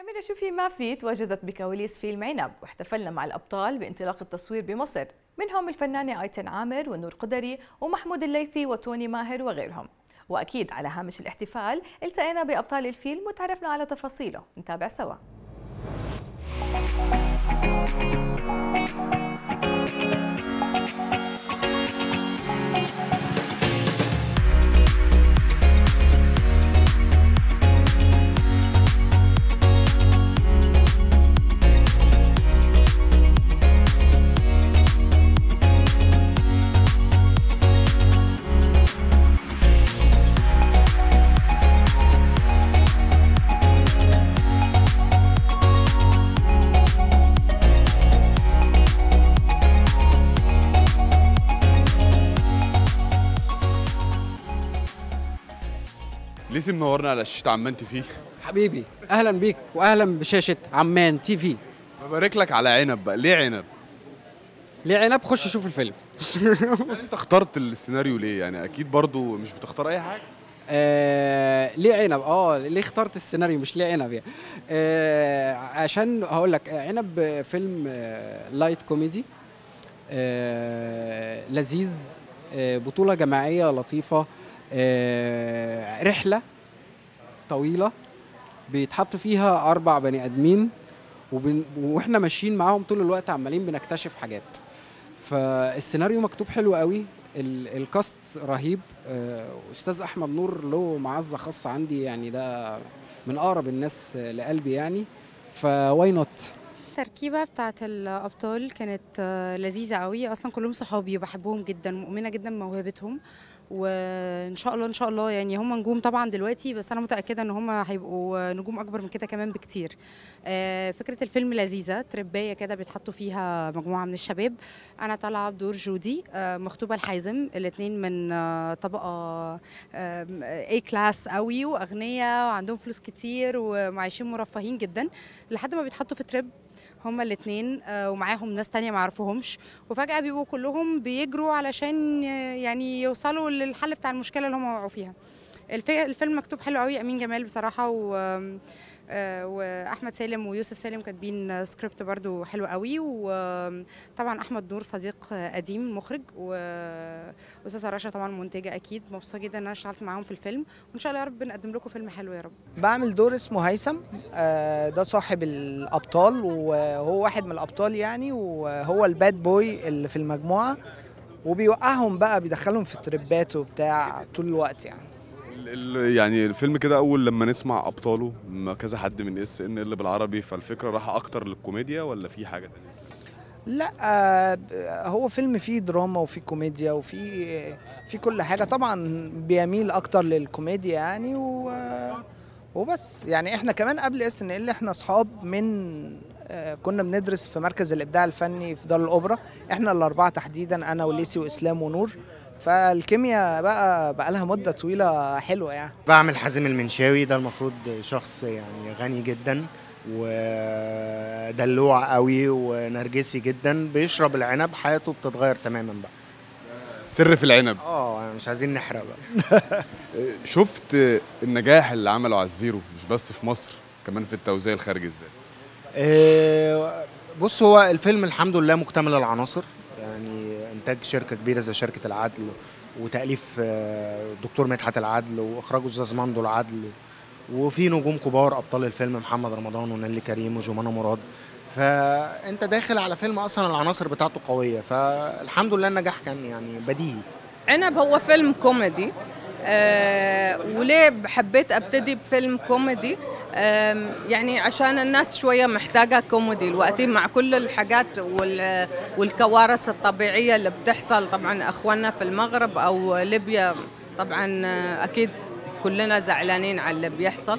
كاميرا شوفي ما في؟ تواجدت بكواليس فيلم عنب واحتفلنا مع الأبطال بانطلاق التصوير بمصر. منهم الفنانة آيتن عامر ونور قدري ومحمود الليثي وتوني ماهر وغيرهم. وأكيد على هامش الاحتفال التقينا بأبطال الفيلم وتعرفنا على تفاصيله. نتابع سوا. ليسي منورنا على شاشة عمان TV؟ حبيبي أهلا بيك واهلا بشاشة عمان TV. ببارك لك على عنب بقى. ليه عنب؟ ليه عنب؟ خش شوف الفيلم. أنت اخترت السيناريو ليه؟ يعني أكيد برضو مش بتختار أي حاجة. آه ليه عنب؟ آه ليه اخترت السيناريو مش ليه عنب يعني؟ آه عشان هقول لك عنب فيلم آه light comedy آه لذيذ. آه بطولة جماعية لطيفة. آه رحلة طويلة بيتحط فيها أربع بني آدمين وبن... وإحنا ماشيين معاهم طول الوقت عمالين بنكتشف حاجات. فالسيناريو مكتوب حلو قوي. ال... ال cast رهيب. آه، أستاذ أحمد نور له معزة خاصة عندي يعني ده من أقرب الناس آه، لقلبي يعني. ف why not؟ التركيبة بتاعت الأبطال كانت آه، لذيذة قوي. أصلا كلهم صحابي وبحبهم جدا مؤمنة جدا بموهبتهم. وإن شاء الله إن شاء الله يعني هم نجوم طبعا دلوقتي بس أنا متأكدة إن هم هيبقوا نجوم أكبر من كده كمان بكتير. آه، فكرة الفيلم لذيذة تركيبة كده بيتحطوا فيها مجموعة من الشباب. أنا طالعة بدور جودي آه، مخطوبة لحازم الاتنين من طبقة A class قوي وأغنياء وعندهم فلوس كتير وعايشين مرفهين جدا. لحد ما بيتحطوا في trip هما الاثنين ومعاهم ناس تانية ما يعرفوهمش وفجأة بيبقوا كلهم بيجروا علشان آه، يعني يوصلوا للحل بتاع المشكلة اللي هم وقعوا فيها. الفيلم مكتوب حلو قوي أمين جمال بصراحة و آه، وأحمد سالم ويوسف سالم كاتبين سكريبت برضو حلو قوي وطبعا أحمد نور صديق قديم مخرج واستاذه رشا طبعا منتجة أكيد مبسوطة جدا إن أنا اشتغلت معاهم في الفيلم وإن شاء الله يا رب نقدم لكم فيلم حلو يا رب. بعمل دور اسمه هيثم آه، ده صاحب الأبطال وهو واحد من الأبطال يعني وهو ال bad boy اللي في المجموعة وبيوقعهم بقى بيدخلهم في تربات وبتاع طول الوقت يعني. يعني الفيلم كده أول لما نسمع أبطاله كذا حد من SNL بالعربي فالفكرة رايحه أكتر للكوميديا ولا في حاجة تانية؟ لا آه، هو فيلم فيه دراما وفيه كوميديا وفيه في كل حاجة. طبعا بيميل أكتر للكوميديا يعني وبس. يعني إحنا كمان قبل SNL إحنا أصحاب من آه، كنا بندرس في مركز الإبداع الفني في دار الأوبرا. إحنا الأربعة تحديدا أنا وليسي وإسلام ونور. فالكيمياء بقى بقى لها مدة طويلة حلوة يعني. بعمل حازم المنشاوي ده المفروض شخص يعني غني جدا ودلوع قوي ونرجسي جدا بيشرب العنب حياته بتتغير تماما بقى. سر في العنب. آه مش عايزين نحرق بقى. شفت النجاح اللي عمله على الزيرو مش بس في مصر كمان في التوزيع الخارجي إزاي؟ آه، بص هو الفيلم الحمد لله مكتمل العناصر. يعني إنتاج شركة كبيرة زي شركة العدل وتأليف آه، دكتور مدحت العدل وإخراج أستاذ مندو العدل. وفي نجوم كبار أبطال الفيلم محمد رمضان ونيلي كريم وجمانة مراد. فأنت داخل على فيلم أصلا العناصر بتاعته قوية فالحمد لله النجاح كان يعني بديهي. عنب هو فيلم كوميدي آه وليه حبيت أبتدي بفيلم كوميدي؟ يعني عشان الناس شوية محتاجة كوميدي دلوقتي مع كل الحاجات وال- والكوارث الطبيعية اللي بتحصل طبعا أخواننا في المغرب أو ليبيا طبعا أكيد كلنا زعلانين على اللي بيحصل.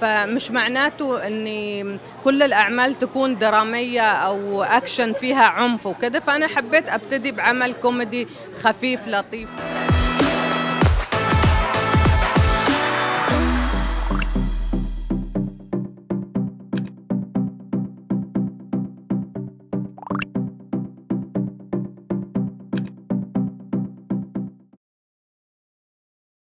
فمش معناته ان كل الأعمال تكون درامية أو اكشن فيها عنف وكده فأنا حبيت أبتدي بعمل كوميدي خفيف لطيف.